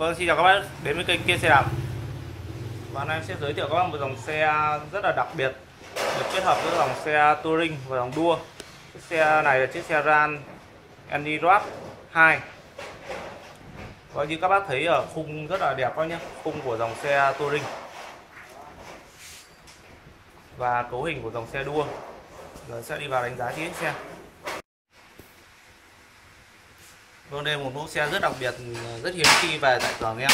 Vâng, xin chào các bác đến với kênh Kia Xe Đạp. Và hôm nay em sẽ giới thiệu các bác một dòng xe rất là đặc biệt Được kết hợp giữa dòng xe Touring và dòng đua Chiếc xe này là chiếc xe Ran Andirap 2 Và như các bác thấy ở khung rất là đẹp các nhé Khung của dòng xe Touring. Và cấu hình của dòng xe đua Giờ sẽ đi vào đánh giá chiếc xe Vâng đây một mẫu xe rất đặc biệt, rất hiếm khi về tại cửa em.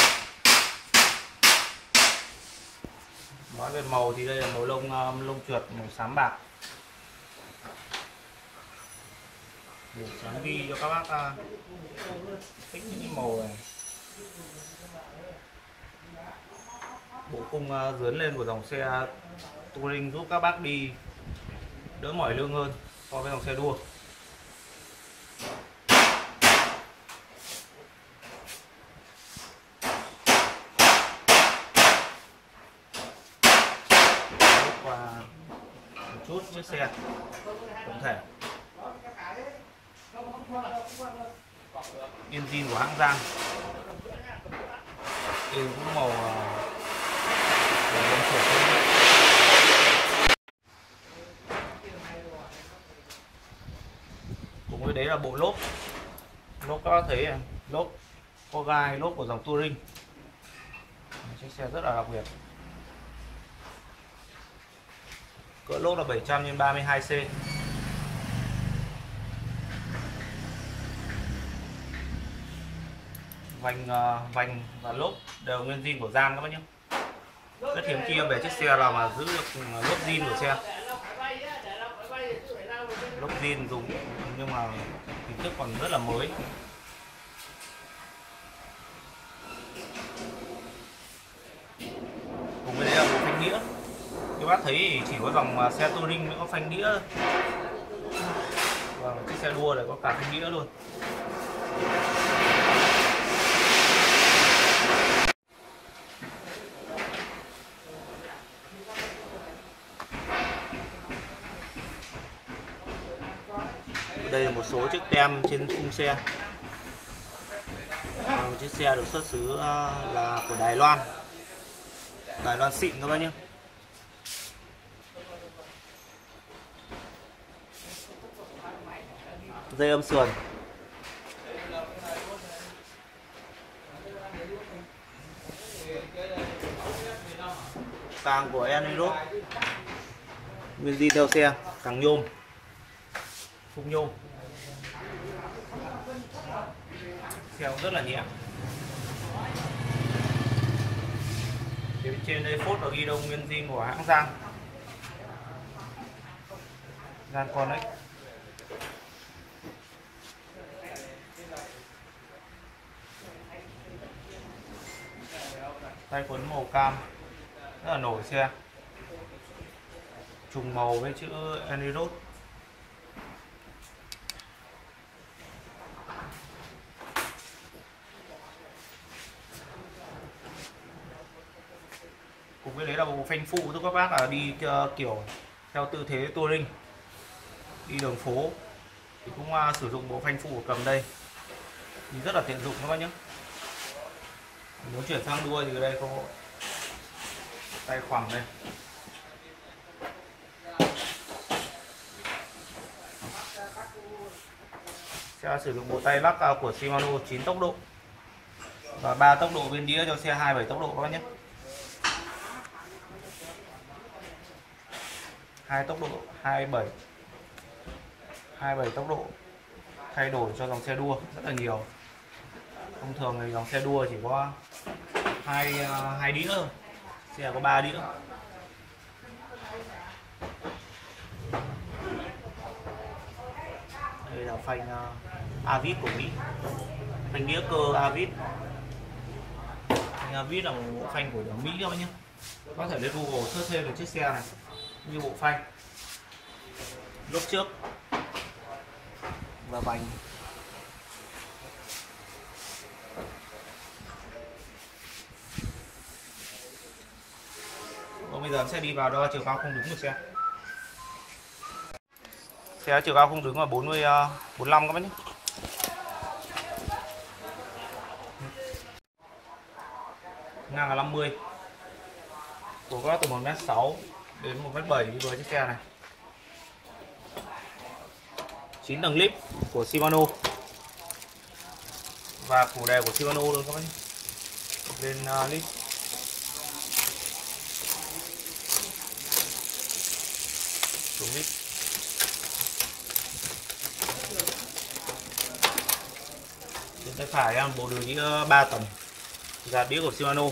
Nói về màu thì đây là màu lông ờ, lông chuột màu xám bạc. Để sáng đi cho các bác ờ, thích những màu này. Bộ khung ờ, dướn lên của dòng xe Touring giúp các bác đi đỡ mỏi lưng hơn so với dòng xe đua. qua một chút chiếc xe. Tổng thể. Engine của hãng Giang. Yên cũng màu ờ, màu chuột cùng với đấy là bộ lốp. Lốp các bác thấy lốp, có gai, lốp của dòng touring. Chiếc xe rất là đặc biệt. Cỡ lốp là 700 x 32C vành ờ, vành và lốp đều nguyên zin của gian các bác nhé. Rất hiếm khi về chiếc xe nào mà giữ được ừ, lốp zin của xe. Lốp zin dùng, nhưng mà hình thức còn rất là mới cùng với đấy là bộ phanh đĩa các bác thấy chỉ có dòng à, xe touring mới có phanh đĩa. Vâng, Và chiếc xe đua này có cả phanh đĩa luôn. Đây là một số chiếc tem trên khung xe. Một chiếc xe được xuất xứ à, là của Đài Loan. Đài Loan xịn các bác nhé. Dây âm sườn. Càng của Enirop nguyên di theo xe, càng nhôm. Khung nhôm. Xe rất là nhẹ. Phía trên đây phốt và ghi đông nguyên Di của hãng Giang. Giang Connect tay quấn màu cam. Rất là nổi xe trùng màu với chữ Anirot cùng với đấy là bộ phanh phụ giúp các bác là đi ờ, kiểu, theo tư thế touring đi đường phố. Thì cũng ờ, sử dụng bộ phanh phụ cầm đây. Thì rất là tiện dụng các bác nhé muốn chuyển sang đua thì ở đây có tay khoảng đây. Sẽ sử dụng bộ tay lắc của Shimano 9 tốc độ và 3 tốc độ bên đĩa cho xe 27 tốc độ các bác nhé. Hai tốc độ 27 27 tốc độ thay đổi cho dòng xe đua rất là nhiều. Thông thường thì dòng xe đua chỉ có hai ờ, hai đĩa thôi. Xe có ba đĩa. Đây là phanh uh, của Mỹ. Phanh đĩa cơ Avit phanh Avis là một bộ phanh của Mỹ các bác nhé có thể lên Google search thêm về chiếc xe này như bộ phanh. Lốp trước. Và vành. Giờ em sẽ đi vào đo chiều cao không đứng được xe. Xe chiều cao không đứng là 40 uh, 45 các bác nhé. Ngang là 50 của có từ 1m6 đến 1m7 đi với chiếc xe này. 9 tầng lip của Shimano. Và củ đề của Shimano luôn các bác nhé. Lên ờ, uh, lip xuống hết bên tay phải em, bộ đường đĩa 3 tầng. Ra đĩa của Shimano.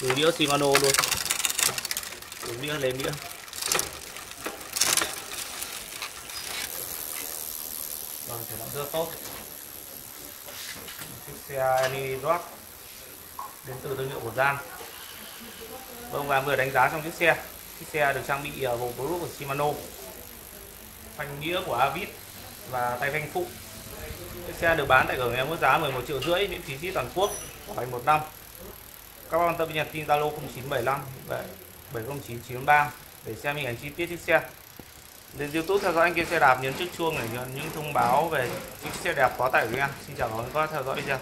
Đường đĩa Shimano luôn. Đường đĩa, lên đĩa. Vâng thể động rất tốt. Chiếc xe Any đến từ thương hiệu của Gian. Vâng và vừa đánh giá trong chiếc xe chiếc xe được trang bị à, hộp brut của Shimano, phanh đĩa của Avis và tay phanh phụ. Chiếc xe được bán tại cửa hàng với giá 11 triệu rưỡi, miễn phí ship toàn quốc, bảo hành một năm. Các bạn quan tâm nhật tin Zalo 0975 709 943 để xem hình ảnh chi tiết chiếc xe. Lên YouTube theo dõi anh kia xe đạp, nhấn chiếc chuông để nhận những thông báo về chiếc xe đẹp có tải của em. Xin chào mọi các bác theo dõi video.